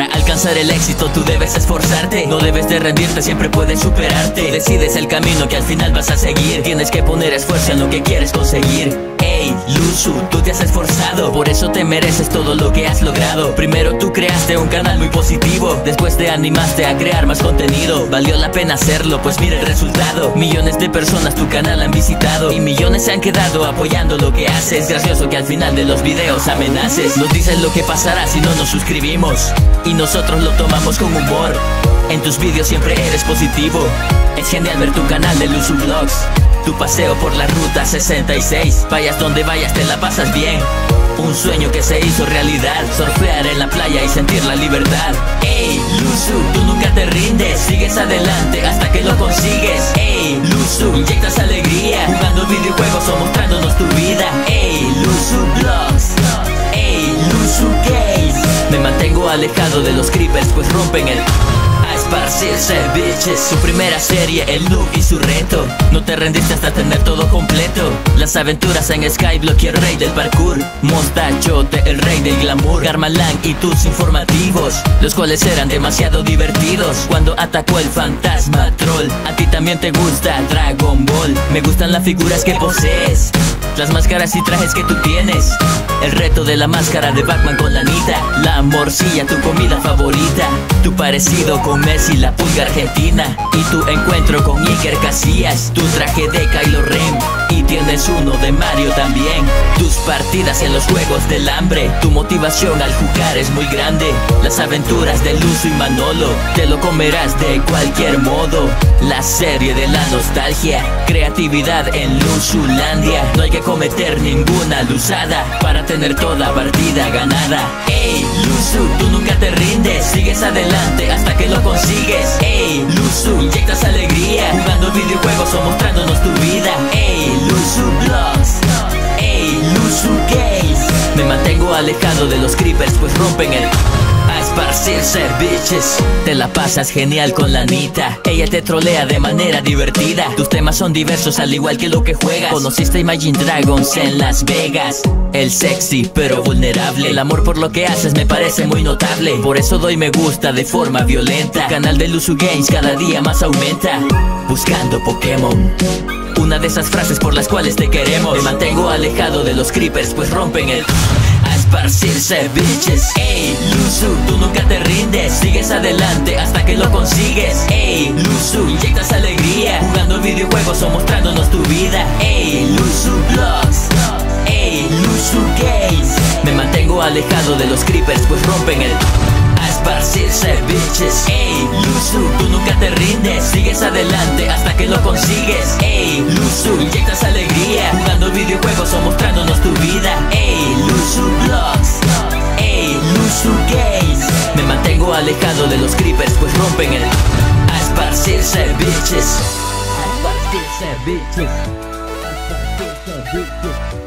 alcanzar el éxito tú debes esforzarte. No debes de rendirte, siempre puedes superarte. Decides el camino que al final vas a seguir. Tienes que poner esfuerzo en lo que quieres conseguir Hey, Luzu, tú te has esforzado. Por eso te mereces todo lo que has logrado. Primero tú creaste un canal muy positivo. Después te animaste a crear más contenido. Valió la pena hacerlo, pues mira el resultado. Millones de personas tu canal han visitado. Y millones se han quedado apoyando lo que haces. Gracioso que al final de los videos amenaces. Nos dices lo que pasará si no nos suscribimos. Y nosotros lo tomamos con humor. En tus vídeos siempre eres positivo. Es genial ver tu canal de Luzu Vlogs tu paseo por la ruta 66 Vayas donde vayas te la pasas bien. Un sueño que se hizo realidad. Surfear en la playa y sentir la libertad. Ey, Luzu, tú nunca te rindes. Sigues adelante hasta que lo consigues. Ey, Luzu, inyectas alegría. Jugando videojuegos o mostrándonos tu vida. Ey, Luzu Vlogs. Ey, Luzu Games. Me mantengo alejado de los creepers pues rompen el Su primera serie, el look y su reto. No te rendiste hasta tener todo completo. Las aventuras en Skyblock y el rey del parkour. Mostachote, el rey del glamour. Garmalang y tus informativos Los cuales eran demasiado divertidos. Cuando atacó el fantasma troll A ti también te gusta Dragon Ball. Me gustan las figuras que posees las máscaras y trajes que tú tienes. El reto de la máscara de Batman con la Anita La morcilla, tu comida favorita Tu parecido con Messi, la pulga argentina Y tu encuentro con Iker Casillas. Tu traje de Kylo Ren Y tienes uno de Mario también. Tus partidas en los Juegos del Hambre Tu motivación al jugar es muy grande. Las aventuras de Luzo y Manolo Te lo comerás de cualquier modo. La serie de la nostalgia Creatividad en Luzulandia. No hay que cometer ninguna luzada Para tener toda partida ganada. Ey, Luzu, te rindes Sigues adelante hasta que lo consigues. Ey, Luzu, inyectas alegría Jugando videojuegos o mostrándonos tu vida. Ey, Luzu Vlogs Ey, Luzu Games. Me mantengo alejado de los creepers pues rompen el a esparcirse, bitches Te la pasas genial con la Anita. Ella te trolea de manera divertida. Tus temas son diversos al igual que lo que juegas. Conociste a Imagine Dragons en Las Vegas. El sexy pero vulnerable. El amor por lo que haces me parece muy notable. Por eso doy me gusta de forma violenta. Canal de Luzu Games cada día más aumenta. Buscando Pokémon. Una de esas frases por las cuales te queremos. Me mantengo alejado de los creepers pues rompen el esparcirse, bitches. Ey, Luzu, tú nunca te rindes Sigues adelante hasta que lo consigues. Ey, Luzu, inyectas alegría Jugando videojuegos o mostrándonos tu vida. Ey, Luzu Vlogs. Ey, Luzu Games. Me mantengo alejado de los creepers pues rompen el esparcirse, bitches. Ey, Luzu, tú nunca te rindes Sigues adelante hasta que lo consigues. Ey, Luzu, inyectas alegría Jugando videojuegos o mostrándonos tu vida alejado de los creepers pues rompen el A esparcirse, bitches. A esparcirse, bitches. A esparcirse, bitches